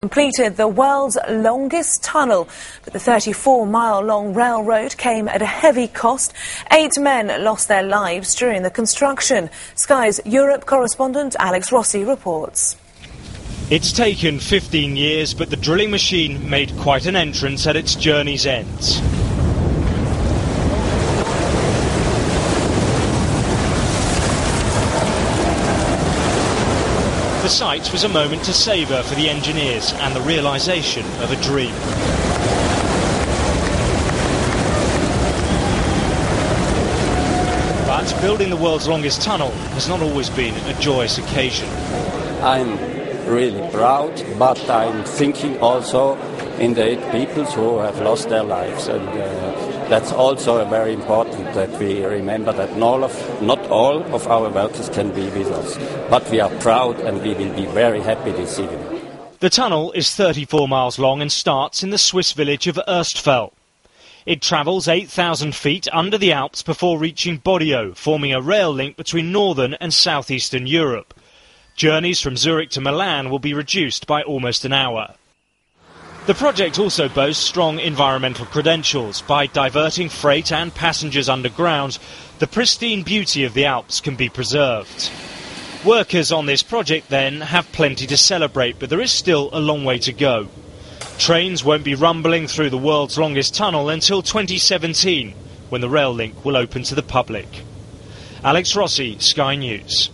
completed the world's longest tunnel. But the 34 mile long railroad came at a heavy cost. Eight men lost their lives during the construction. Sky's Europe correspondent Alex Rossi reports. It's taken 15 years, but the drilling machine made quite an entrance at its journey's end. The sight was a moment to savour for the engineers and the realisation of a dream. But building the world's longest tunnel has not always been a joyous occasion. I'm really proud, but I'm thinking also in the eight people who have lost their lives. And uh, that's also very important that we remember that not, of, not all of our workers can be with us. But we are proud and we will be very happy this evening. The tunnel is 34 miles long and starts in the Swiss village of Erstfeld. It travels 8,000 feet under the Alps before reaching Bodio, forming a rail link between northern and southeastern Europe. Journeys from Zurich to Milan will be reduced by almost an hour. The project also boasts strong environmental credentials. By diverting freight and passengers underground, the pristine beauty of the Alps can be preserved. Workers on this project then have plenty to celebrate, but there is still a long way to go. Trains won't be rumbling through the world's longest tunnel until 2017, when the rail link will open to the public. Alex Rossi, Sky News.